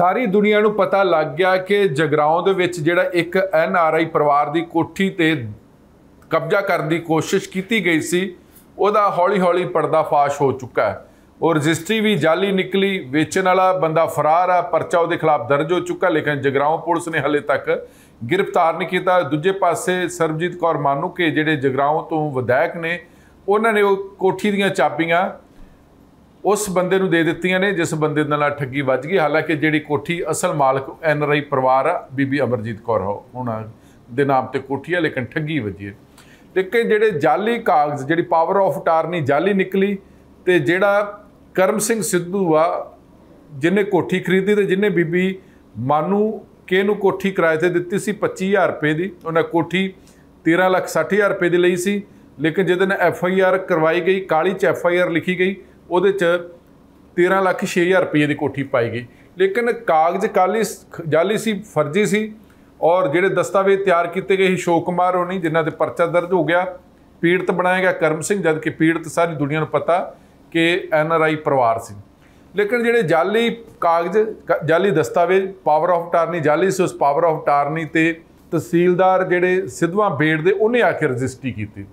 ਸਾਰੀ ਦੁਨੀਆ ਨੂੰ ਪਤਾ ਲੱਗ ਗਿਆ ਕਿ ਜਗਰਾਉਂ ਦੇ ਵਿੱਚ ਜਿਹੜਾ ਇੱਕ ਐਨ ਆਰ ਆਈ ਪਰਿਵਾਰ ਦੀ ਕੋਠੀ ਤੇ ਕਬਜ਼ਾ ਕਰਨ ਦੀ ਕੋਸ਼ਿਸ਼ ਕੀਤੀ ਗਈ ਸੀ, ਉਹਦਾ ਹੌਲੀ-ਹੌਲੀ ਪਰਦਾਫਾਸ਼ ਹੋ ਚੁੱਕਾ ਹੈ। ਉਹ ਰਜਿਸਟਰੀ ਵੀ ਜਾਲੀ ਨਿਕਲੀ, ਵੇਚਣ ਵਾਲਾ ਬੰਦਾ ਫਰਾਰ ਆ, ਪਰਚਾ ਉਹਦੇ ਖਿਲਾਫ ਦਰਜ ਹੋ ਚੁੱਕਾ, ਲੇਕਿਨ ਜਗਰਾਉਂ ਪੁਲਿਸ ਨੇ ਹਲੇ ਤੱਕ ਗ੍ਰਿਫਤਾਰ ਨਹੀਂ ਕੀਤਾ। ਦੂਜੇ ਪਾਸੇ ਸਰਬਜੀਤ ਕੌਰ ਮਾਨੂਕੇ, ਜਿਹੜੇ ਜਗਰਾਉਂ ਤੋਂ ਵਿਧਾਇਕ ਨੇ, ਉਹਨਾਂ ਨੇ ਉਹ ਕੋਠੀ ਦੀਆਂ ਚਾਬੀਆਂ ਉਸ ਬੰਦੇ ਨੂੰ ਦੇ ਦਿੱਤੀਆਂ ਨੇ, ਜਿਸ ਬੰਦੇ ਦੇ ਨਾਲ ਠੱਗੀ ਵੱਜ ਗਈ। ਹਾਲਾਂਕਿ ਜਿਹੜੀ ਕੋਠੀ ਅਸਲ ਮਾਲਕ ਐਨ ਆਰ ਆਈ ਪਰਿਵਾਰ ਆ, ਬੀਬੀ ਅਮਰਜੀਤ ਕੌਰ ਹੋ। ਉਹਨਾਂ ਦੇ ਨਾਮ ਤੇ ਕੋਠੀ ਆ, ਲੇਕਿਨ ਠੱਗੀ ਵੱਜੀ ਹੈ। ਲੇਕਿਨ ਜਿਹੜੇ ਜਾਲੀ ਕਾਗਜ਼, ਜਿਹੜੀ ਪਾਵਰ ਆਫ ਟਾਰਨੀ ਜਾਲੀ ਨਿਕਲੀ ਤੇ ਜਿਹੜਾ ਕਰਮ ਸਿੰਘ ਸਿੱਧੂ ਆ, ਜਿਹਨੇ ਕੋਠੀ ਖਰੀਦੀ ਤੇ ਜਿਹਨੇ ਬੀਬੀ ਮਾਨੂ ਕੇ ਨੂੰ ਕੋਠੀ ਕਿਰਾਏ ਤੇ ਦਿੱਤੀ ਸੀ 25000 ਰੁਪਏ ਦੀ। ਉਹਨਾਂ ਕੋਠੀ 13 ਲੱਖ 60000 ਰੁਪਏ ਦੀ ਲਈ ਸੀ। ਲੇਕਿਨ ਜਦੋਂ ਨੇ ਐਫ ਆਈ ਆਰ ਕਰਵਾਈ ਗਈ, ਕਾਲੀ ਚ ਐਫ ਆਈ ਆਰ ਲਿਖੀ ਗਈ ਉਹਦੇ ਚ 13 ਲੱਖ 6000 ਰੁਪਏ ਦੀ ਕੋਠੀ ਪਾਈ ਗਈ। ਲੇਕਿਨ ਕਾਗਜ਼ ਕਾਲੀ ਜਾਲੀ ਸੀ, ਫਰਜ਼ੀ ਸੀ ਔਰ ਜਿਹੜੇ ਦਸਤਾਵੇਜ਼ ਤਿਆਰ ਕੀਤੇ ਗਏ ਸੀ, ਸ਼ੋਕ ਕੁਮਾਰ ਹੋਣੀ, ਜਿਨ੍ਹਾਂ ਤੇ ਪਰਚਾ ਦਰਜ ਹੋ ਗਿਆ, ਪੀੜਤ ਬਣਾਇਆ ਗਿਆ ਕਰਮ ਸਿੰਘ, ਜਦ ਕਿ ਪੀੜਤ ਸਾਰੀ ਦੁਨੀਆ ਨੂੰ ਪਤਾ ਕਿ ਐਨ ਆਰ ਆਈ ਪਰਿਵਾਰ ਸੀ। ਲੇਕਿਨ ਜਿਹੜੇ ਜਾਲੀ ਕਾਗਜ਼ ਜਾਲੀ ਦਸਤਾਵੇਜ਼ ਪਾਵਰ ਆਫ ਟਾਰਨੀ ਜਾਲੀ ਸੀ, ਉਸ ਪਾਵਰ ਆਫ ਟਾਰਨੀ ਤੇ ਤਹਿਸੀਲਦਾਰ ਜਿਹੜੇ ਸਿੱਧਵਾਂ ਬੇੜ ਦੇ, ਉਹਨੇ ਆ ਕੇ ਰਜਿਸਟਰੀ ਕੀਤੀ।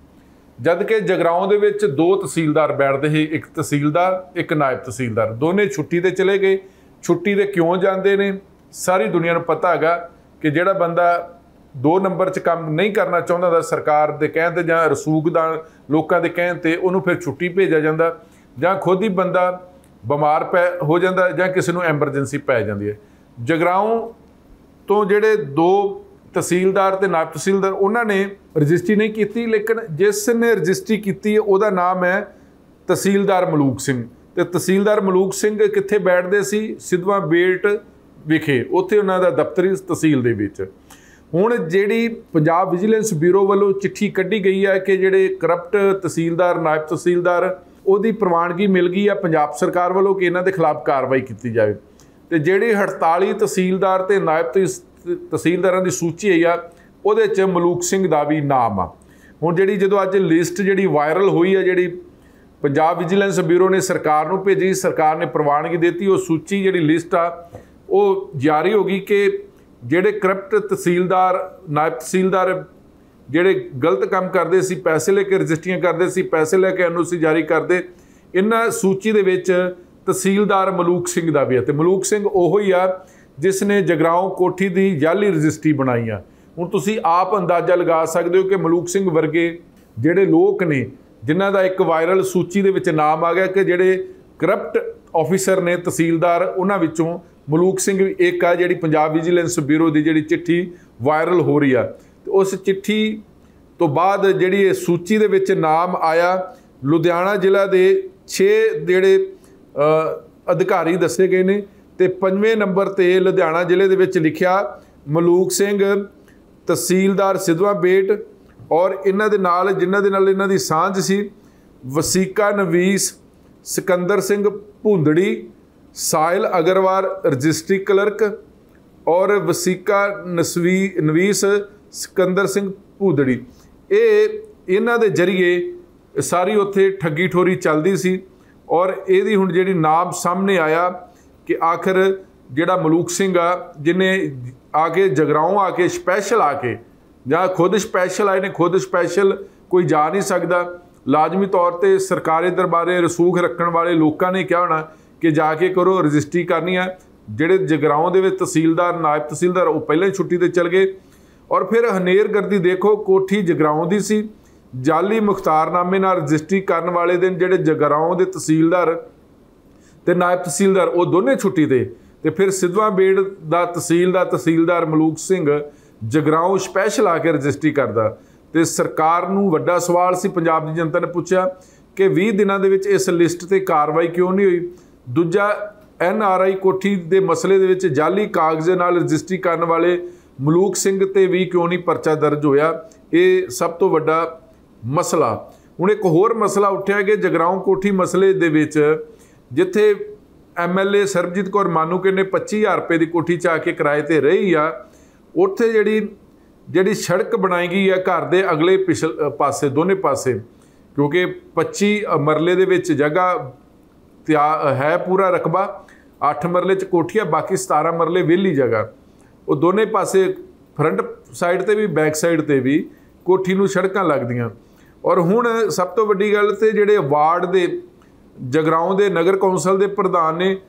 ਜਦ ਕਿ ਜਗਰਾਉਂ ਦੇ ਵਿੱਚ ਦੋ ਤਹਿਸੀਲਦਾਰ ਬੈਠਦੇ ਸੀ, ਇੱਕ ਤਹਿਸੀਲਦਾਰ, ਇੱਕ ਨਾਇਬ ਤਹਿਸੀਲਦਾਰ। ਦੋਨੇ ਛੁੱਟੀ ਤੇ ਚਲੇ ਗਏ। ਛੁੱਟੀ ਤੇ ਕਿਉਂ ਜਾਂਦੇ ਨੇ? ਸਾਰੀ ਦੁਨੀਆ ਨੂੰ ਪਤਾ ਹੈਗਾ ਕਿ ਜਿਹੜਾ ਬੰਦਾ ਦੋ ਨੰਬਰ 'ਚ ਕੰਮ ਨਹੀਂ ਕਰਨਾ ਚਾਹੁੰਦਾ ਦਾ ਸਰਕਾਰ ਦੇ ਕਹਿਣ ਤੇ ਜਾਂ ਰਸੂਖ ਦਾ ਲੋਕਾਂ ਦੇ ਕਹਿਣ ਤੇ ਉਹਨੂੰ ਫਿਰ ਛੁੱਟੀ ਭੇਜਿਆ ਜਾਂਦਾ ਜਾਂ ਖੁਦ ਹੀ ਬੰਦਾ ਬਿਮਾਰ ਪੈ ਹੋ ਜਾਂਦਾ ਜਾਂ ਕਿਸੇ ਨੂੰ ਐਮਰਜੈਂਸੀ ਪੈ ਜਾਂਦੀ ਹੈ। ਜਗਰਾਉਂ ਤੋਂ ਜਿਹੜੇ ਦੋ ਤਹਿਸੀਲਦਾਰ ਤੇ ਨਾਇਬ ਤਹਿਸੀਲਦਾਰ, ਉਹਨਾਂ ਨੇ ਰਜਿਸਟਰੀ ਨਹੀਂ ਕੀਤੀ, ਲੇਕਿਨ ਜਿਸ ਨੇ ਰਜਿਸਟਰੀ ਕੀਤੀ ਉਹਦਾ ਨਾਮ ਹੈ ਤਹਿਸੀਲਦਾਰ ਮਲੂਕ ਸਿੰਘ। ਤੇ ਤਹਿਸੀਲਦਾਰ ਮਲੂਕ ਸਿੰਘ ਕਿੱਥੇ ਬੈਠਦੇ ਸੀ? ਸਿੱਧਵਾਂ ਬੇਟ ਵਿਖੇ, ਉੱਥੇ ਉਹਨਾਂ ਦਾ ਦਫ਼ਤਰੀ ਤਹਿਸੀਲ ਦੇ ਵਿੱਚ। ਹੁਣ ਜਿਹੜੀ ਪੰਜਾਬ ਵਿਜੀਲੈਂਸ ਬਿਊਰੋ ਵੱਲੋਂ ਚਿੱਠੀ ਕੱਢੀ ਗਈ ਹੈ ਕਿ ਜਿਹੜੇ ਕਰਪਟ ਤਹਿਸੀਲਦਾਰ, ਨਾਇਬ ਤਹਿਸੀਲਦਾਰ, ਉਹਦੀ ਪ੍ਰਵਾਨਗੀ ਮਿਲ ਗਈ ਹੈ ਪੰਜਾਬ ਸਰਕਾਰ ਵੱਲੋਂ ਕਿ ਇਹਨਾਂ ਦੇ ਖਿਲਾਫ ਕਾਰਵਾਈ ਕੀਤੀ ਜਾਵੇ। ਤੇ ਜਿਹੜੇ 48 ਤਹਿਸੀਲਦਾਰ ਤੇ ਨਾਇਬ ਤਹਿਸੀਲਦਾਰਾਂ ਦੀ ਸੂਚੀ ਆਈ ਆ ਉਹਦੇ 'ਚ ਮਲੂਕ ਸਿੰਘ ਦਾ ਵੀ ਨਾਮ ਆ। ਹੁਣ ਜਿਹੜੀ ਜਦੋਂ ਅੱਜ ਲਿਸਟ ਜਿਹੜੀ ਵਾਇਰਲ ਹੋਈ ਆ, ਜਿਹੜੀ ਪੰਜਾਬ ਵਿਜੀਲੈਂਸ ਬਿਊਰੋ ਨੇ ਸਰਕਾਰ ਨੂੰ ਭੇਜੀ, ਸਰਕਾਰ ਨੇ ਪ੍ਰਵਾਨਗੀ ਦਿੱਤੀ, ਉਹ ਸੂਚੀ ਜਿਹੜੀ ਲਿਸਟ ਆ, ਉਹ ਜਾਰੀ ਹੋ ਗਈ ਕਿ ਜਿਹੜੇ ਕਰਪਟ ਤਹਿਸੀਲਦਾਰ, ਨਾਇਬ ਤਹਿਸੀਲਦਾਰ ਜਿਹੜੇ ਗਲਤ ਕੰਮ ਕਰਦੇ ਸੀ, ਪੈਸੇ ਲੈ ਕੇ ਰਜਿਸਟਰੀਆਂ ਕਰਦੇ ਸੀ, ਪੈਸੇ ਲੈ ਕੇ ਐਨਓਸੀ ਜਾਰੀ ਕਰਦੇ, ਇਹਨਾਂ ਸੂਚੀ ਦੇ ਵਿੱਚ ਤਹਿਸੀਲਦਾਰ ਮਲੂਕ ਸਿੰਘ ਦਾ ਵੀ ਹੈ ਤੇ ਮਲੂਕ ਸਿੰਘ ਉਹੋ ਹੀ ਆ ਜਿਸ ਨੇ ਜਗਰਾਉਂ ਕੋਠੀ ਦੀ ਜਾਲੀ ਰਜਿਸਟਰੀ ਬਣਾਈ ਆ। ਹੁਣ ਤੁਸੀਂ ਆਪ ਅੰਦਾਜ਼ਾ ਲਗਾ ਸਕਦੇ ਹੋ ਕਿ ਮਲੂਕ ਸਿੰਘ ਵਰਗੇ ਜਿਹੜੇ ਲੋਕ ਨੇ, ਜਿਨ੍ਹਾਂ ਦਾ ਇੱਕ ਵਾਇਰਲ ਸੂਚੀ ਦੇ ਵਿੱਚ ਨਾਮ ਆ ਗਿਆ ਕਿ ਜਿਹੜੇ ਕਰਪਟ ਆਫੀਸਰ ਨੇ, ਤਹਿਸੀਲਦਾਰ, ਉਹਨਾਂ ਵਿੱਚੋਂ ਮਲੂਕ ਸਿੰਘ ਵੀ ਇੱਕ ਆ, ਜਿਹੜੀ ਪੰਜਾਬ ਵਿਜੀਲੈਂਸ ਬਿਊਰੋ ਦੀ ਜਿਹੜੀ ਚਿੱਠੀ ਵਾਇਰਲ ਹੋ ਰਹੀ ਆ। ਤੇ ਉਸ ਚਿੱਠੀ ਤੋਂ ਬਾਅਦ ਜਿਹੜੀ ਇਹ ਸੂਚੀ ਦੇ ਵਿੱਚ ਨਾਮ ਆਇਆ, ਲੁਧਿਆਣਾ ਜ਼ਿਲ੍ਹਾ ਦੇ 6 ਜਿਹੜੇ ਅਧਿਕਾਰੀ ਦੱਸੇ ਗਏ ਨੇ। ਤੇ ਪੰਜਵੇਂ ਨੰਬਰ ਤੇ ਲੁਧਿਆਣਾ ਜ਼ਿਲ੍ਹੇ ਦੇ ਵਿੱਚ ਲਿਖਿਆ, ਮਲੂਕ ਸਿੰਘ, ਤਹਿਸੀਲਦਾਰ ਸਿਧਵਾ ਬੇਟ ਔਰ ਇਹਨਾਂ ਦੇ ਨਾਲ, ਜਿਨ੍ਹਾਂ ਦੇ ਨਾਲ ਇਹਨਾਂ ਦੀ ਸਾਂਝ ਸੀ, ਵਸੀਕਾ ਨਵੀਸ, ਸਿਕੰਦਰ ਸਿੰਘ ਭੁੰਦੜੀ, ਸਾਇਲ ਅਗਰਵਾਲ, ਰਜਿਸਟਰੀ ਕਲਰਕ ਔਰ ਵਸੀਕਾ ਨਸਵੀ, ਨਵੀਸ ਸਿਕੰਦਰ ਸਿੰਘ ਭੂਦੜੀ। ਇਹ ਇਹਨਾਂ ਦੇ ਜ਼ਰੀਏ ਸਾਰੀ ਉੱਥੇ ਠੱਗੀ ਠੋਰੀ ਚੱਲਦੀ ਸੀ ਔਰ ਇਹਦੀ ਹੁਣ ਜਿਹੜੀ ਨਾਮ ਸਾਹਮਣੇ ਆਇਆ ਕਿ ਆਖਰ ਜਿਹੜਾ ਮਲੂਕ ਸਿੰਘ ਆ ਜਿਨੇ ਆ ਕੇ ਜਗਰਾਉਂ ਆ ਕੇ ਸਪੈਸ਼ਲ ਆ ਕੇ, ਜਾਂ ਖੁਦ ਸਪੈਸ਼ਲ ਆਏ ਨੇ ਖੁਦ ਸਪੈਸ਼ਲ ਕੋਈ ਜਾ ਨਹੀਂ ਸਕਦਾ। ਲਾਜ਼ਮੀ ਤੌਰ ਤੇ ਸਰਕਾਰੀ ਦਰਬਾਰੇ ਰਸੂਖ ਰੱਖਣ ਵਾਲੇ ਲੋਕਾਂ ਨੇ ਕਿਹਾ ਹੋਣਾ ਕਿ ਜਾ ਕੇ ਕਰੋ, ਰਜਿਸਟਰੀ ਕਰਨੀ ਆ। ਜਿਹੜੇ ਜਗਰਾਉਂ ਦੇ ਵਿੱਚ ਤਹਿਸੀਲਦਾਰ, ਨਾਇਬ ਤਹਿਸੀਲਦਾਰ, ਉਹ ਪਹਿਲਾਂ ਹੀ ਛੁੱਟੀ ਤੇ ਚਲ ਗਏ। ਔਰ ਫਿਰ ਹਨੇਰਗਰਦੀ ਦੇਖੋ, ਕੋਠੀ ਜਗਰਾਉਂ ਦੀ ਸੀ। ਜਾਲੀ ਮੁਖਤਾਰਨਾਮੇ ਨਾਲ ਰਜਿਸਟਰੀ ਕਰਨ ਵਾਲੇ ਦਿਨ ਜਿਹੜੇ ਜਗਰਾਉਂ ਦੇ ਤਹਿਸੀਲਦਾਰ ਤੇ ਨਾਇਬ ਤਹਿਸੀਲਦਾਰ, ਉਹ ਦੋਨੇ ਛੁੱਟੀ ਤੇ। ਤੇ ਫਿਰ ਸਿੱਧਵਾਂ ਬੇੜ ਦਾ ਤਹਿਸੀਲ ਦਾ ਤਹਿਸੀਲਦਾਰ ਮਲੂਕ ਸਿੰਘ ਜਗਰਾਉਂ ਸਪੈਸ਼ਲ ਆ ਕੇ ਰਜਿਸਟਰੀ ਕਰਦਾ। ਤੇ ਸਰਕਾਰ ਨੂੰ ਵੱਡਾ ਸਵਾਲ ਸੀ, ਪੰਜਾਬ ਦੀ ਜਨਤਾ ਨੇ ਪੁੱਛਿਆ ਕਿ 20 ਦਿਨਾਂ ਦੇ ਵਿੱਚ ਇਸ ਲਿਸਟ ਤੇ ਕਾਰਵਾਈ ਕਿਉਂ ਨਹੀਂ ਹੋਈ? ਦੂਜਾ, ਐਨ ਆਰ ਆਈ ਕੋਠੀ ਦੇ ਮਸਲੇ ਦੇ ਵਿੱਚ ਜਾਲੀ ਕਾਗਜ਼ ਨਾਲ ਰਜਿਸਟਰੀ ਕਰਨ ਵਾਲੇ ਮਲੂਕ ਸਿੰਘ ਤੇ ਵੀ ਕਿਉਂ ਨਹੀਂ ਪਰਚਾ ਦਰਜ ਹੋਇਆ? ਇਹ ਸਭ ਤੋਂ ਵੱਡਾ ਮਸਲਾ। ਹੁਣ ਇੱਕ ਹੋਰ ਮਸਲਾ ਉੱਠਿਆ ਕਿ ਜਗਰਾਉਂ ਕੋਠੀ ਮਸਲੇ ਦੇ ਵਿੱਚ ਜਿੱਥੇ ਐਮਐਲਏ ਸਰਬਜੀਤ ਕੌਰ ਮਾਨੂਕੇ ਨੇ 25000 ਰੁਪਏ ਦੀ ਕੋਠੀ ਚਾ ਕੇ ਕਿਰਾਏ ਤੇ ਰਹੀ ਆ, ਉੱਥੇ ਜਿਹੜੀ ਜਿਹੜੀ ਸੜਕ ਬਣਾਈ ਗਈ ਆ ਘਰ ਦੇ ਅਗਲੇ ਪਿਛਲ ਪਾਸੇ, ਦੋਨੇ ਪਾਸੇ, ਕਿਉਂਕਿ 25 ਮਰਲੇ ਦੇ ਵਿੱਚ ਜਗ੍ਹਾ ਹੈ ਪੂਰਾ ਰਕਬਾ 8 ਮਰਲੇ ਚ ਕੋਠੀ ਆ ਬਾਕੀ 17 ਮਰਲੇ ਵਿਹਲੀ ਜਗ੍ਹਾ। ਉਹ ਦੋਨੇ ਪਾਸੇ ਫਰੰਟ ਸਾਈਡ ਤੇ ਵੀ, ਬੈਕ ਸਾਈਡ ਤੇ ਵੀ ਕੋਠੀ ਨੂੰ ਸੜਕਾਂ ਲੱਗਦੀਆਂ। ਔਰ ਹੁਣ ਸਭ ਤੋਂ ਵੱਡੀ ਗੱਲ ਤੇ ਜਿਹੜੇ ਵਾਰਡ ਦੇ ਜਗਰਾਉਂ ਦੇ ਨਗਰ ਕੌਂਸਲ ਦੇ ਪ੍ਰਧਾਨ ਨੇ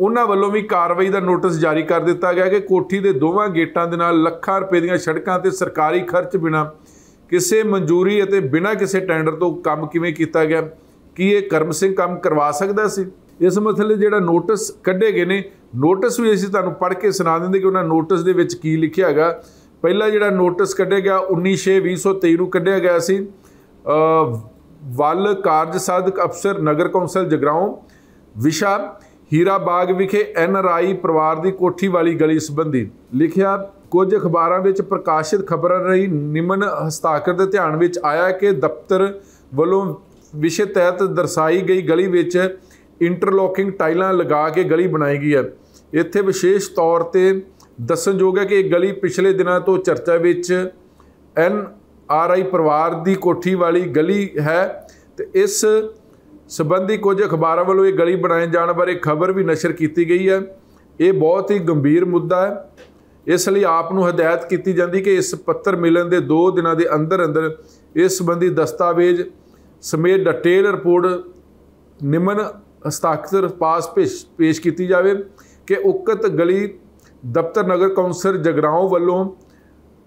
ਉਹਨਾਂ ਵੱਲੋਂ ਵੀ ਕਾਰਵਾਈ ਦਾ ਨੋਟਿਸ ਜਾਰੀ ਕਰ ਦਿੱਤਾ ਗਿਆ ਕਿ ਕੋਠੀ ਦੇ ਦੋਵਾਂ ਗੇਟਾਂ ਦੇ ਨਾਲ ਲੱਖਾਂ ਰੁਪਏ ਦੀਆਂ ਸੜਕਾਂ ਤੇ ਸਰਕਾਰੀ ਖਰਚ ਬਿਨਾ ਕਿਸੇ ਮਨਜ਼ੂਰੀ ਅਤੇ ਬਿਨਾ ਕਿਸੇ ਟੈਂਡਰ ਤੋਂ ਕੰਮ ਕਿਵੇਂ ਕੀਤਾ ਗਿਆ? ਕੀ ਇਹ ਕਰਮ ਸਿੰਘ ਕੰਮ ਕਰਵਾ ਸਕਦਾ ਸੀ? ਇਸ ਮਸਲੇ ਜਿਹੜਾ ਨੋਟਿਸ ਕੱਢੇ ਗਏ ਨੇ, ਨੋਟਿਸ ਵੀ ਅਸੀਂ ਤੁਹਾਨੂੰ ਪੜ੍ਹ ਕੇ ਸੁਣਾ ਦਿੰਦੇ ਕਿ ਉਹਨਾਂ ਨੋਟਿਸ ਦੇ ਵਿੱਚ ਕੀ ਲਿਖਿਆ ਹੈਗਾ। ਪਹਿਲਾ ਜਿਹੜਾ ਨੋਟਿਸ ਕੱਢਿਆ ਗਿਆ 19/6/2023 ਨੂੰ ਕੱਢਿਆ ਗਿਆ ਸੀ। ਵੱਲ ਕਾਰਜ ਸਾਧਕ ਅਫਸਰ ਨਗਰ ਕੌਂਸਲ ਜਗਰਾਉਂ, ਵਿਸ਼ਾ ਹੀਰਾ ਬਾਗ ਵਿਖੇ ਐਨ ਆਰ ਪਰਿਵਾਰ ਦੀ ਕੋਠੀ ਵਾਲੀ ਗਲੀ ਸੰਬੰਧੀ ਲਿਖਿਆ, ਕੁਝ ਅਖਬਾਰਾਂ ਵਿੱਚ ਪ੍ਰਕਾਸ਼ਿਤ ਖਬਰਾਂ ਰਹੀ ਨਿਮਨ ਹਸਤਾਖਰ ਦੇ ਧਿਆਨ ਵਿੱਚ ਆਇਆ ਕਿ ਦਫ਼ਤਰ ਵੱਲੋਂ ਵਿਸ਼ੇ ਤਹਿਤ ਦਰਸਾਈ ਗਈ ਗਲੀ ਵਿੱਚ ਇੰਟਰਲੋਕਿੰਗ ਟਾਈਲਾਂ ਲਗਾ ਕੇ ਗਲੀ ਬਣਾਈ ਗਈ ਹੈ। ਇੱਥੇ ਵਿਸ਼ੇਸ਼ ਤੌਰ ਤੇ ਦੱਸਣਯੋਗ ਹੈ ਕਿ ਇਹ ਗਲੀ ਪਿਛਲੇ ਦਿਨਾਂ ਤੋਂ ਚਰਚਾ ਵਿੱਚ ਐਨ ਆਰ ਆਈ ਪਰਿਵਾਰ ਦੀ ਕੋਠੀ ਵਾਲੀ ਗਲੀ ਹੈ ਤੇ ਇਸ ਸਬੰਧੀ ਕੁਝ ਅਖਬਾਰਾਂ ਵੱਲੋਂ ਇਹ ਗਲੀ ਬਣਾਏ ਜਾਣ ਬਾਰੇ ਖਬਰ ਵੀ ਨਸ਼ਰ ਕੀਤੀ ਗਈ ਹੈ। ਇਹ ਬਹੁਤ ਹੀ ਗੰਭੀਰ ਮੁੱਦਾ ਹੈ। ਇਸ ਲਈ ਆਪ ਨੂੰ ਹਦਾਇਤ ਕੀਤੀ ਜਾਂਦੀ ਕਿ ਇਸ ਪੱਤਰ ਮਿਲਣ ਦੇ 2 ਦਿਨਾਂ ਦੇ ਅੰਦਰ ਅੰਦਰ ਇਸ ਸੰਬੰਧੀ ਦਸਤਾਵੇਜ਼ ਸਮੇਤ ਡਿਟੇਲ ਰਿਪੋਰਟ ਨਿਮਨ ਹਸਤਾਖਰ ਪਾਸ, ਪੇਸ਼ ਕੀਤੀ ਜਾਵੇ ਕਿ ਉਕਤ ਗਲੀ ਦਫ਼ਤਰ ਨਗਰ ਕੌਂਸਲ ਜਗਰਾਉਂ ਵੱਲੋਂ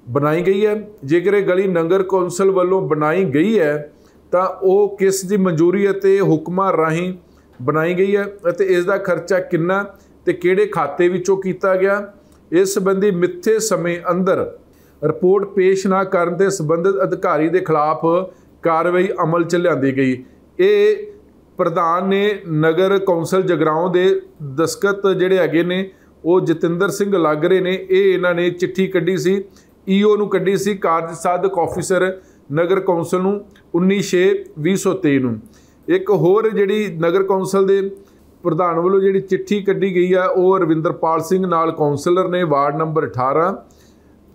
ਬਣਾਈ ਗਈ ਹੈ। ਜੇਕਰ ਇਹ ਗਲੀ ਨਗਰ ਕੌਂਸਲ ਵੱਲੋਂ ਬਣਾਈ ਗਈ ਹੈ, ਤਾਂ ਉਹ ਕਿਸ ਦੀ ਮਨਜ਼ੂਰੀ ਅਤੇ ਹੁਕਮਾਂ ਰਾਹੀਂ ਬਣਾਈ ਗਈ ਹੈ ਅਤੇ ਇਸ ਦਾ ਖਰਚਾ ਕਿੰਨਾ ਤੇ ਕਿਹੜੇ ਖਾਤੇ ਵਿੱਚੋਂ ਕੀਤਾ ਗਿਆ। ਇਸ ਸੰਬੰਧੀ ਮਿੱਥੇ ਸਮੇਂ ਅੰਦਰ ਰਿਪੋਰਟ ਪੇਸ਼ ਨਾ ਕਰਨ ਤੇ ਸੰਬੰਧਿਤ ਅਧਿਕਾਰੀ ਦੇ ਖਿਲਾਫ ਕਾਰਵਾਈ ਅਮਲ ਚ ਲਿਆਂਦੀ ਗਈ। ਇਹ ਪ੍ਰਧਾਨ ਨੇ ਨਗਰ ਕੌਂਸਲ ਜਗਰਾਉਂ ਦੇ ਦਸਕਤ ਜਿਹੜੇ ਹੈਗੇ ਨੇ, ਉਹ ਜਤਿੰਦਰ ਸਿੰਘ ਲਾਗਰੇ ਨੇ। ਇਹ ਇਹਨਾਂ ਨੇ ਚਿੱਠੀ ਕੱਢੀ ਸੀ ਈਓ ਨੂੰ ਕੱਢੀ ਸੀ ਕਾਰਜ ਸਾਧਕ ਆਫੀਸਰ ਨਗਰ ਕੌਂਸਲ ਨੂੰ 19/6/2023 ਨੂੰ। ਇੱਕ ਹੋਰ ਜਿਹੜੀ ਨਗਰ ਕੌਂਸਲ ਦੇ ਪ੍ਰਧਾਨ ਵੱਲੋਂ ਜਿਹੜੀ ਚਿੱਠੀ ਕੱਢੀ ਗਈ ਆ, ਉਹ ਰਵਿੰਦਰਪਾਲ ਸਿੰਘ ਨਾਲ ਕੌਂਸਲਰ ਨੇ, ਵਾਰਡ ਨੰਬਰ 18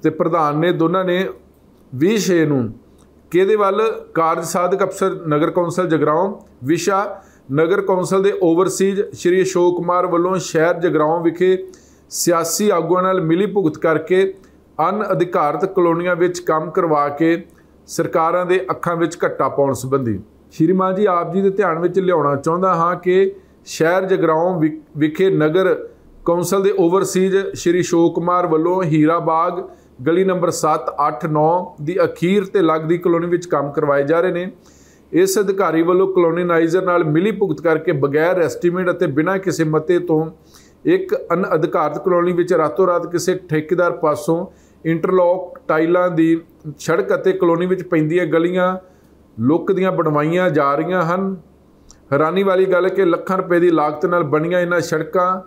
ਤੇ ਪ੍ਰਧਾਨ ਨੇ, ਦੋਨਾਂ ਨੇ 20 ਛੇ ਨੂੰ। ਕਿਹਦੇ ਵੱਲ? ਕਾਰਜ ਸਾਧਕ ਅਫਸਰ ਨਗਰ ਕੌਂਸਲ ਜਗਰਾਉਂ, ਵਿਸ਼ਾ ਨਗਰ ਕੌਂਸਲ ਦੇ ਓਵਰਸੀਜ਼ ਸ਼੍ਰੀ ਅਸ਼ੋਕ ਕੁਮਾਰ ਵੱਲੋਂ ਸ਼ਹਿਰ ਜਗਰਾਉਂ ਵਿਖੇ ਸਿਆਸੀ ਆਗੂਆਂ ਨਾਲ ਮਿਲੀ ਭੁਗਤ ਕਰਕੇ ਅਨ ਅਧਿਕਾਰਤ ਕਲੋਨੀਆਂ ਵਿੱਚ ਕੰਮ ਕਰਵਾ ਕੇ ਸਰਕਾਰਾਂ ਦੇ ਅੱਖਾਂ ਵਿੱਚ ਘੱਟਾ ਪਾਉਣ ਸੰਬੰਧੀ। ਸ਼੍ਰੀਮਾਨ ਜੀ, ਆਪ ਜੀ ਦੇ ਧਿਆਨ ਵਿੱਚ ਲਿਆਉਣਾ ਚਾਹੁੰਦਾ ਹਾਂ ਕਿ ਸ਼ਹਿਰ ਜਗਰਾਉਂ ਵਿਖੇ ਨਗਰ ਕੌਂਸਲ ਦੇ ਓਵਰਸੀਜ਼ ਸ਼੍ਰੀ ਸ਼ੋਕ ਕੁਮਾਰ ਵੱਲੋਂ ਹੀਰਾ ਬਾਗ ਗਲੀ ਨੰਬਰ 7 8 9 ਦੀ ਅਖੀਰ ਤੇ ਲੱਗਦੀ ਕਲੋਨੀ ਵਿੱਚ ਕੰਮ ਕਰਵਾਏ ਜਾ ਰਹੇ ਨੇ। ਇਸ ਅਧਿਕਾਰੀ ਵੱਲੋਂ ਕਲੋਨੀਨਾਈਜ਼ਰ ਨਾਲ ਮਿਲੀ ਭੁਗਤ ਕਰਕੇ ਬਗੈਰ ਐਸਟੀਮੇਟ ਅਤੇ ਬਿਨਾਂ ਕਿਸੇ ਮਤੇ ਤੋਂ ਇੱਕ ਅਨਅਧਿਕਾਰਤ ਕਲੋਨੀ ਵਿੱਚ ਰਾਤੋਂ ਰਾਤ ਕਿਸੇ ਠੇਕੇਦਾਰ ਪਾਸੋਂ ਇੰਟਰਲੌਕ ਟਾਈਲਾਂ ਦੀ ਸੜਕ ਅਤੇ ਕਲੋਨੀ ਵਿੱਚ ਪੈਂਦੀਆਂ ਗਲੀਆਂ ਲੁੱਕ ਦੀਆਂ ਬਣਵਾਈਆਂ ਜਾ ਰਹੀਆਂ ਹਨ। ਹੈਰਾਨੀ ਵਾਲੀ ਗੱਲ ਹੈ ਕਿ ਲੱਖਾਂ ਰੁਪਏ ਦੀ ਲਾਗਤ ਨਾਲ ਬਣੀਆਂ ਇਹਨਾਂ ਸੜਕਾਂ,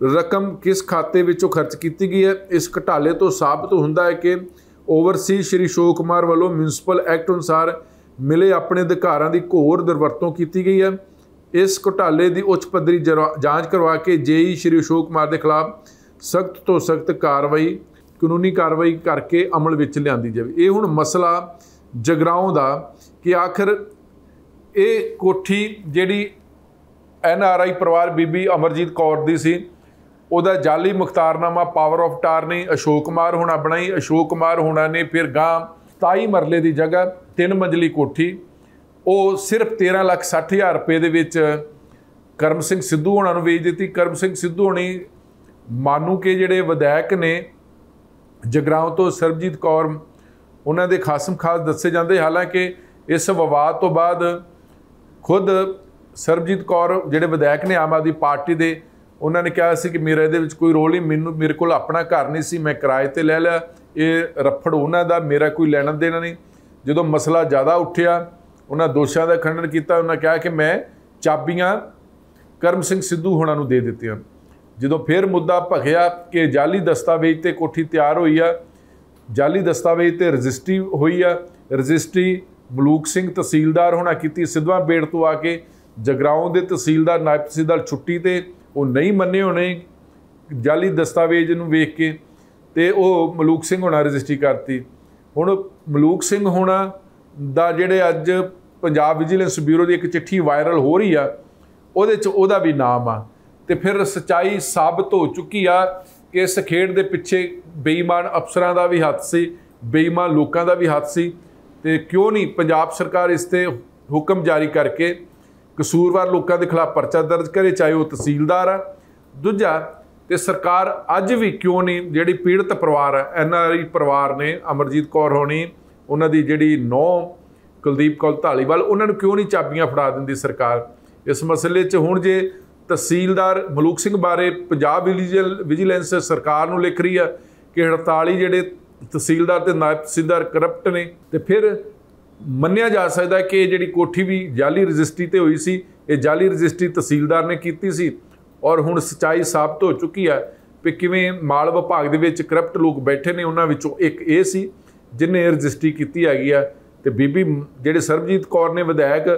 ਰਕਮ ਕਿਸ ਖਾਤੇ ਵਿੱਚੋਂ ਖਰਚ ਕੀਤੀ ਗਈ ਹੈ? ਇਸ ਘਟਾਲੇ ਤੋਂ ਸਾਬਤ ਹੁੰਦਾ ਹੈ ਕਿ ਓਵਰਸੀ ਸ਼੍ਰੀ ਸ਼ੋਕ ਕੁਮਾਰ ਵੱਲੋਂ ਮਿਊਨਿਸਪਲ ਐਕਟ ਅਨੁਸਾਰ ਮਿਲੇ ਆਪਣੇ ਅਧਿਕਾਰਾਂ ਦੀ ਘੋਰ ਦੁਰਵਰਤੋਂ ਕੀਤੀ ਗਈ ਹੈ। ਇਸ ਘਟਾਲੇ ਦੀ ਉੱਚ ਪੱਧਰੀ ਜਾਂਚ ਕਰਵਾ ਕੇ ਜੇਈ ਸ਼੍ਰੀ ਅਸ਼ੋਕ ਕੁਮਾਰ ਦੇ ਖਿਲਾਫ ਸਖਤ ਤੋਂ ਸਖਤ ਕਾਰਵਾਈ ਕਾਨੂੰਨੀ ਕਾਰਵਾਈ ਕਰਕੇ ਅਮਲ ਵਿੱਚ ਲਿਆਂਦੀ ਜਾਵੇ। ਇਹ ਹੁਣ ਮਸਲਾ ਜਗਰਾਉਂ ਦਾ ਕਿ ਆਖਰ ਇਹ ਕੋਠੀ ਜਿਹੜੀ ਐਨ ਆਰ ਆਈ ਪਰਿਵਾਰ ਬੀਬੀ ਅਮਰਜੀਤ ਕੌਰ ਦੀ ਸੀ, ਉਹਦਾ ਜਾਲੀ ਮੁਖਤਾਰਨਾਮਾ power of attorney Ashok Kumar ਹੋਣਾ ਬਣਾਈ, ਅਸ਼ੋਕ ਕੁਮਾਰ ਹੋਣਾ ਨੇ ਫਿਰ ਗਾਂ 27 ਮਰਲੇ ਦੀ ਜਗ੍ਹਾ, ਤਿੰਨ ਮੰਜ਼ਲੀ ਕੋਠੀ, ਉਹ ਸਿਰਫ 13 ਲੱਖ 60 ਹਜ਼ਾਰ ਰੁਪਏ ਦੇ ਵਿੱਚ ਕਰਮ ਸਿੰਘ ਸਿੱਧੂ ਹੋਣਾ ਨੂੰ ਵੇਚ ਦਿੱਤੀ। ਕਰਮ ਸਿੰਘ ਸਿੱਧੂ ਹੋਣੀ ਮਾਨੂ ਕੇ ਜਿਹੜੇ ਵਿਧਾਇਕ ਨੇ ਜਗਰਾਉਂ ਤੋਂ ਸਰਬਜੀਤ ਕੌਰ, ਉਹਨਾਂ ਦੇ ਖਾਸਮ ਖਾਸ ਦੱਸੇ ਜਾਂਦੇ। ਹਾਲਾਂਕਿ ਇਸ ਵਿਵਾਦ ਤੋਂ ਬਾਅਦ ਖੁਦ ਸਰਬਜੀਤ ਕੌਰ, ਜਿਹੜੇ ਵਿਧਾਇਕ ਨੇ ਆਮ ਆਦਮੀ ਪਾਰਟੀ ਦੇ, ਉਹਨਾਂ ਨੇ ਕਿਹਾ ਸੀ ਕਿ ਮੇਰਾ ਇਹਦੇ ਵਿੱਚ ਕੋਈ ਰੋਲ ਨਹੀਂ, ਮੈਨੂੰ, ਮੇਰੇ ਕੋਲ ਆਪਣਾ ਘਰ ਨਹੀਂ ਸੀ, ਮੈਂ ਕਿਰਾਏ ਤੇ ਲੈ ਲਿਆ। ਇਹ ਰਫੜ ਉਹਨਾਂ ਦਾ, ਮੇਰਾ ਕੋਈ ਲੈਣਾ ਦੇਣਾ ਨਹੀਂ। ਜਦੋਂ ਮਸਲਾ ਜ਼ਿਆਦਾ ਉੱਠਿਆ, ਉਹਨਾਂ ਦੋਸ਼ਾਂ ਦਾ ਖੰਡਨ ਕੀਤਾ, ਉਹਨਾਂ ਕਿਹਾ ਕਿ ਮੈਂ ਚਾਬੀਆਂ ਕਰਮ ਸਿੰਘ ਸਿੱਧੂ ਹੋਣਾ ਨੂੰ ਦੇ ਦਿੱਤੀਆਂ। ਜਦੋਂ ਫਿਰ ਮੁੱਦਾ ਭਖਿਆ ਕਿ ਜਾਲੀ ਦਸਤਾਵੇਜ਼ ਤੇ ਕੋਠੀ ਤਿਆਰ ਹੋਈ ਆ ਜਾਲੀ ਦਸਤਾਵੇਜ਼ ਤੇ ਰਜਿਸਟਰੀ ਹੋਈ ਆ, ਰਜਿਸਟਰੀ ਮਲੂਕ ਸਿੰਘ ਤਹਿਸੀਲਦਾਰ ਹੋਣਾ ਕੀਤੀ, ਸਿੱਧਵਾ ਬੇੜ ਤੋਂ ਆ ਕੇ ਜਗਰਾਉਂ ਦੇ ਤਹਿਸੀਲਦਾਰ ਨਾਇਬ ਤਹਿਸੀਲਦਾਰ ਛੁੱਟੀ ਤੇ ਉਹ ਨਹੀਂ ਮੰਨੇ ਹੋਣੇ ਜਾਲੀ ਦਸਤਾਵੇਜ਼ ਨੂੰ ਵੇਖ ਕੇ ਤੇ ਉਹ ਮਲੂਕ ਸਿੰਘ ਹੋਣਾ ਰਜਿਸਟਰੀ ਕਰਤੀ। ਹੁਣ ਮਲੂਕ ਸਿੰਘ ਹੋਣਾ ਦਾ ਜਿਹੜੇ ਅੱਜ ਪੰਜਾਬ ਵਿਜੀਲੈਂਸ ਬਿਊਰੋ ਦੀ ਇੱਕ ਚਿੱਠੀ ਵਾਇਰਲ ਹੋ ਰਹੀ ਆ, ਉਹਦੇ ਚ ਉਹਦਾ ਵੀ ਨਾਮ ਆ। ਤੇ ਫਿਰ ਸਚਾਈ ਸਾਬਤ ਹੋ ਚੁੱਕੀ ਆ ਇਸ ਖੇਡ ਦੇ ਪਿੱਛੇ ਬੇਈਮਾਨ ਅਫਸਰਾਂ ਦਾ ਵੀ ਹੱਥ ਸੀ, ਬੇਈਮਾਨ ਲੋਕਾਂ ਦਾ ਵੀ ਹੱਥ ਸੀ ਤੇ ਕਿਉਂ ਨਹੀਂ ਪੰਜਾਬ ਸਰਕਾਰ ਇਸ ਤੇ ਹੁਕਮ ਜਾਰੀ ਕਰਕੇ ਕਸੂਰਵਾਰ ਲੋਕਾਂ ਦੇ ਖਿਲਾਫ ਪਰਚਾ ਦਰਜ ਕਰੇ, ਚਾਹੇ ਉਹ ਤਹਿਸੀਲਦਾਰ ਆ। ਦੂਜਾ, ਤੇ ਸਰਕਾਰ ਅੱਜ ਵੀ ਕਿਉਂ ਨਹੀਂ, ਜਿਹੜੀ ਪੀੜਤ ਪਰਿਵਾਰ ਹੈ ਐਨਆਰਆਈ ਪਰਿਵਾਰ ਨੇ, ਅਮਰਜੀਤ ਕੌਰ ਹੋਣੀ, ਉਹਨਾਂ ਦੀ ਜਿਹੜੀ ਨੌ ਕੁਲਦੀਪ ਕੌਰ ਢਾਲੀਵਾਲ ਉਹਨਾਂ ਨੂੰ ਕਿਉਂ ਨਹੀਂ ਚਾਬੀਆਂ ਫੜਾ ਦਿੰਦੀ ਸਰਕਾਰ? ਇਸ ਮਸਲੇ 'ਚ ਹੁਣ ਜੇ ਤਹਿਸੀਲਦਾਰ ਮਲੂਕ ਸਿੰਘ ਬਾਰੇ ਪੰਜਾਬ ਵਿਜੀਲ- ਵਿਜੀਲੈਂਸ ਸਰਕਾਰ ਨੂੰ ਲਿਖ ਰਹੀ ਆ ਕਿ 48 ਜਿਹੜੇ ਤਹਿਸੀਲਦਾਰ ਤੇ ਨਾਇਬ ਤਹਿਸੀਲਦਾਰ ਕਰਪਟ ਨੇ ਤੇ ਫਿਰ ਮੰਨਿਆ ਜਾ ਸਕਦਾ ਕਿ ਇਹ ਜਿਹੜੀ ਕੋਠੀ ਵੀ ਜਾਲੀ ਰਜਿਸਟਰੀ ਤੇ ਹੋਈ ਸੀ, ਇਹ ਜਾਲੀ ਰਜਿਸਟਰੀ ਤਹਿਸੀਲਦਾਰ ਨੇ ਕੀਤੀ ਸੀ ਔਰ ਹੁਣ ਸਚਾਈ ਸਾਬਤ ਹੋ ਚੁੱਕੀ ਹੈ ਕਿ ਕਿਵੇਂ ਮਾਲ ਵਿਭਾਗ ਦੇ ਵਿੱਚ ਕਰਪਟ ਲੋਕ ਬੈਠੇ ਨੇ, ਉਹਨਾਂ ਵਿੱਚੋਂ ਇੱਕ ਇਹ ਸੀ ਜਿਨੇ ਰਜਿਸਟਰੀ ਕੀਤੀ ਹੈਗੀ ਆ ਤੇ ਬੀਬੀ ਜਿਹੜੇ ਸਰਬਜੀਤ ਕੌਰ ਨੇ ਵਿਧਾਇਕ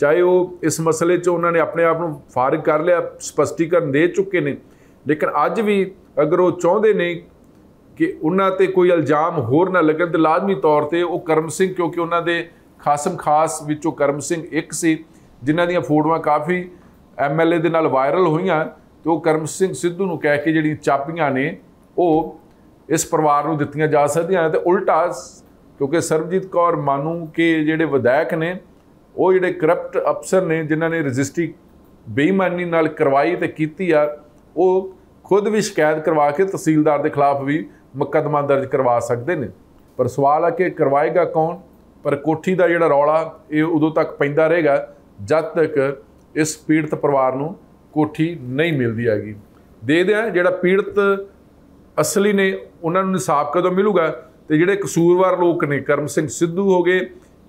ਚਾਹੇ ਉਹ ਇਸ ਮਸਲੇ 'ਚ ਉਹਨਾਂ ਨੇ ਆਪਣੇ ਆਪ ਨੂੰ ਫਾਰਗ ਕਰ ਲਿਆ, ਸਪਸ਼ਟੀਕਰਨ ਦੇ ਚੁੱਕੇ ਨੇ, ਲੇਕਿਨ ਅੱਜ ਵੀ ਅਗਰ ਉਹ ਚਾਹੁੰਦੇ ਨੇ ਕਿ ਉਹਨਾਂ ਤੇ ਕੋਈ ਇਲਜ਼ਾਮ ਹੋਰ ਨਾ ਲੱਗਣ, ਤੇ ਲਾਜ਼ਮੀ ਤੌਰ ਤੇ ਉਹ ਕਰਮ ਸਿੰਘ, ਕਿਉਂਕਿ ਉਹਨਾਂ ਦੇ ਖਾਸਮ ਖਾਸ ਵਿੱਚੋਂ ਕਰਮ ਸਿੰਘ ਇੱਕ ਸੀ, ਜਿਨ੍ਹਾਂ ਦੀਆਂ ਫੋਟੋਆਂ ਕਾਫੀ ਐਮਐਲਏ ਦੇ ਨਾਲ ਵਾਇਰਲ ਹੋਈਆਂ, ਤੇ ਉਹ ਕਰਮ ਸਿੰਘ ਸਿੱਧੂ ਨੂੰ ਕਹਿ ਕੇ ਜਿਹੜੀਆਂ ਚਾਪੀਆਂ ਨੇ, ਉਹ ਇਸ ਪਰਿਵਾਰ ਨੂੰ ਦਿੱਤੀਆਂ ਜਾ ਸਕਦੀਆਂ ਤੇ ਉਲਟਾ ਕਿਉਂਕਿ ਸਰਬਜੀਤ ਕੌਰ, ਮਾਨੂ ਕੇ ਜਿਹੜੇ ਵਿਧਾਇਕ ਨੇ ਉਹ ਜਿਹੜੇ ਕਰਪਟ ਅਫਸਰ ਨੇ, ਜਿਨ੍ਹਾਂ ਨੇ ਰਜਿਸਟਰੀ ਬੇਈਮਾਨੀ ਨਾਲ ਕਰਵਾਈ ਤੇ ਕੀਤੀ ਆ, ਉਹ ਖੁਦ ਵੀ ਸ਼ਿਕਾਇਤ ਕਰਵਾ ਕੇ ਤਹਿਸੀਲਦਾਰ ਦੇ ਖਿਲਾਫ ਵੀ ਮੁਕੱਦਮਾ ਦਰਜ ਕਰਵਾ ਸਕਦੇ ਨੇ। ਪਰ ਸਵਾਲ ਆ ਕਿ ਕਰਵਾਏਗਾ ਕੌਣ? ਪਰ ਕੋਠੀ ਦਾ ਜਿਹੜਾ ਰੌਲਾ, ਇਹ ਉਦੋਂ ਤੱਕ ਪੈਂਦਾ ਰਹੇਗਾ ਜਦ ਤੱਕ ਇਸ ਪੀੜਤ ਪਰਿਵਾਰ ਨੂੰ ਕੋਠੀ ਨਹੀਂ ਮਿਲਦੀ ਹੈਗੀ। ਦੇ ਦਿਆਂ ਜਿਹੜਾ ਪੀੜਤ ਅਸਲੀ ਨੇ, ਉਹਨਾਂ ਨੂੰ ਇਨਸਾਫ ਕਦੋਂ ਮਿਲੂਗਾ? ਤੇ ਜਿਹੜੇ ਕਸੂਰਵਾਰ ਲੋਕ ਨੇ, ਕਰਮ ਸਿੰਘ ਸਿੱਧੂ ਹੋ ਗਏ,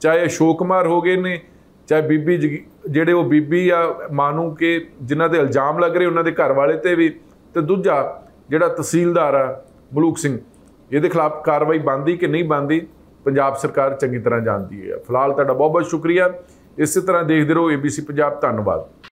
ਚਾਹੇ ਅਸ਼ੋਕ ਕੁਮਾਰ ਹੋ ਗਏ ਨੇ ਚਾਹੇ ਬੀਬੀ ਜਗੀ- ਜਿਹੜੇ ਉਹ ਬੀਬੀ ਆ, ਮਾਨੂ ਕੇ ਜਿਨ੍ਹਾਂ ਦੇ ਇਲਜ਼ਾਮ ਲੱਗ ਰਹੇ ਉਹਨਾਂ ਦੇ ਘਰ ਵਾਲੇ ਤੇ ਵੀ, ਤੇ ਦੂਜਾ ਜਿਹੜਾ ਤਹਿਸੀਲਦਾਰ ਆ ਮਲੂਕ ਸਿੰਘ, ਇਹਦੇ ਖਿਲਾਫ ਕਾਰਵਾਈ ਬੰਦੀ ਕਿ ਨਹੀਂ ਬੰਦੀ ਪੰਜਾਬ ਸਰਕਾਰ ਚੰਗੀ ਤਰ੍ਹਾਂ ਜਾਣਦੀ ਹੈ। ਫਿਲਹਾਲ ਤੁਹਾਡਾ ਬਹੁਤ ਬਹੁਤ ਸ਼ੁਕਰੀਆ। ਇਸੇ ਤਰ੍ਹਾਂ ਦੇਖਦੇ ਰਹੋ ABC ਪੰਜਾਬ, ਧੰਨਵਾਦ।